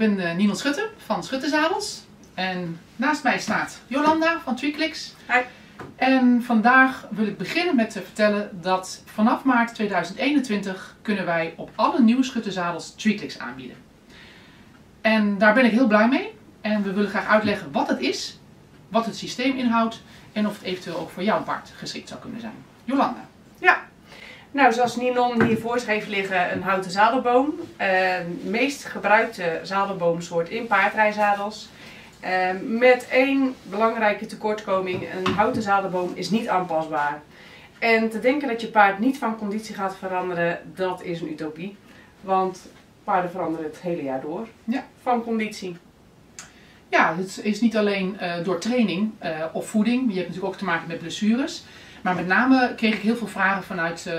ik ben uh, Schutte van Schuttezadels. En naast mij staat Jolanda van Tweaklix. Hi. En vandaag wil ik beginnen met te vertellen dat vanaf maart 2021 kunnen wij op alle nieuwe Schuttezadels Tweaklix aanbieden. En daar ben ik heel blij mee. En we willen graag uitleggen wat het is, wat het systeem inhoudt en of het eventueel ook voor jouw paard geschikt zou kunnen zijn. Jolanda. Ja, nou, zoals Ninon hier voor heeft liggen, een houten zadelboom. Uh, meest gebruikte zadelboomsoort in paardrijzadels. Uh, met één belangrijke tekortkoming, een houten zadelboom is niet aanpasbaar. En te denken dat je paard niet van conditie gaat veranderen, dat is een utopie. Want paarden veranderen het hele jaar door Ja. van conditie. Ja, het is niet alleen uh, door training uh, of voeding. Je hebt natuurlijk ook te maken met blessures. Maar met name kreeg ik heel veel vragen vanuit, uh,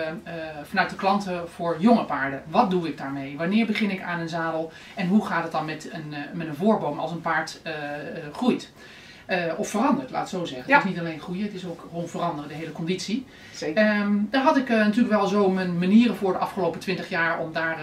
vanuit de klanten voor jonge paarden. Wat doe ik daarmee? Wanneer begin ik aan een zadel? En hoe gaat het dan met een, met een voorboom als een paard groeit? of verandert, laat het zo zeggen. Ja. Het is niet alleen groeien, het is ook gewoon veranderen, de hele conditie. Zeker. Um, daar had ik natuurlijk wel zo mijn manieren voor de afgelopen 20 jaar om daar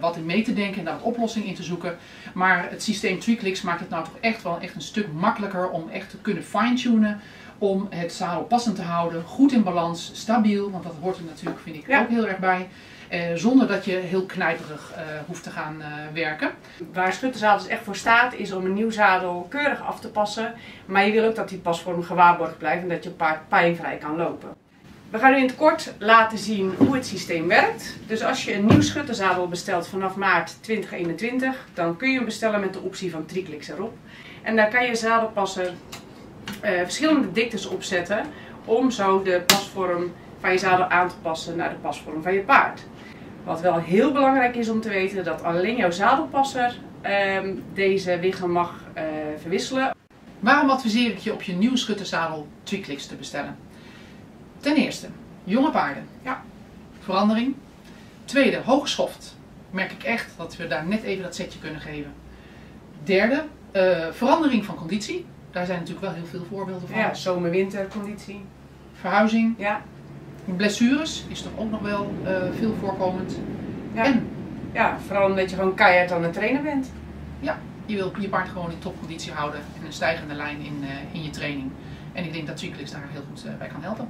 wat in mee te denken en daar een oplossing in te zoeken. Maar het systeem Tweaklix maakt het nou toch echt wel echt een stuk makkelijker om echt te kunnen fine-tunen om het zadel passend te houden, goed in balans, stabiel, want dat hoort er natuurlijk, vind ik, Ja. ook heel erg bij. Eh, zonder dat je heel knijperig eh, hoeft te gaan eh, werken. Waar schuttenzadels echt voor staat, is om een nieuw zadel keurig af te passen. Maar je wil ook dat die pasvorm gewaarborgd blijft en dat je paard pijnvrij kan lopen. We gaan u in het kort laten zien hoe het systeem werkt. Dus als je een nieuw schuttenzadel bestelt vanaf maart 2021, dan kun je hem bestellen met de optie van Triclix erop. En daar kan je zadelpasser eh, verschillende diktes opzetten om zo de pasvorm van je zadel aan te passen naar de pasvorm van je paard. Wat wel heel belangrijk is om te weten, dat alleen jouw zadelpasser ehm, deze wiggen mag eh, verwisselen. Waarom adviseer ik je op je nieuwe schutterzadel Tweaklix te bestellen? Ten eerste, jonge paarden. Ja. Verandering. Tweede, hoge schoft. Merk ik echt dat we daar net even dat setje kunnen geven. Derde, eh, verandering van conditie daar zijn natuurlijk wel heel veel voorbeelden van. Ja, zomer-winterconditie. Verhuizing. Ja. Blessures is toch ook nog wel eh, veel voorkomend. Ja. En? Ja, vooral omdat je gewoon keihard aan het trainen bent. Ja, je wilt je paard gewoon in topconditie houden en een stijgende lijn in, eh, in je training. En ik denk dat cyclist daar heel goed eh, bij kan helpen.